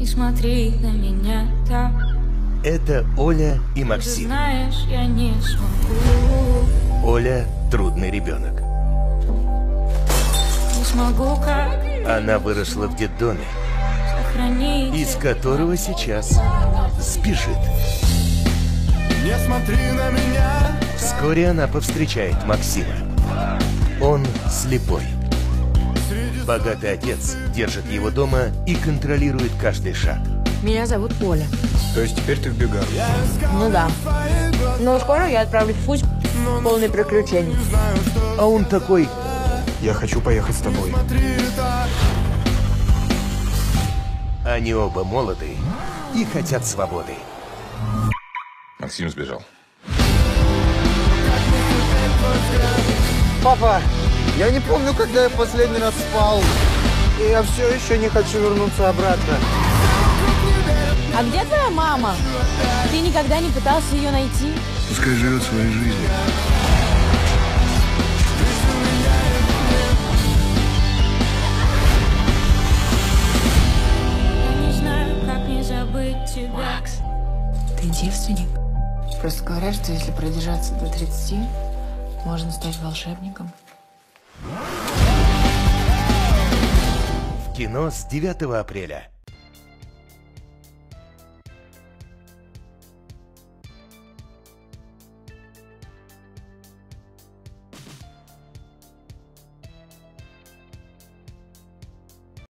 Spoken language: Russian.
Не смотри на меня так Это Оля и Ты Максим. знаешь, я не смогу Оля – трудный ребенок. Не смогу как Она выросла в детдоме, сохранить из которого сейчас сбежит. Не смотри на меня Вскоре она повстречает Максима. Он слепой. Богатый отец держит его дома и контролирует каждый шаг. Меня зовут Оля. То есть теперь ты в бегах? Ну да. Но скоро я отправлюсь в путь полный приключений. А он такой Я хочу поехать с тобой. Они оба молоды и хотят свободы. Максим сбежал. Папа, я не помню, когда я последний раз спал. И я все еще не хочу вернуться обратно. А где твоя мама? Ты никогда не пытался ее найти? Пускай живет своей жизнью. Я не знаю, как не забыть тебя Ты девственник? Просто говорят, что если продержаться до 30, можно стать волшебником. В кино с 9 апреля.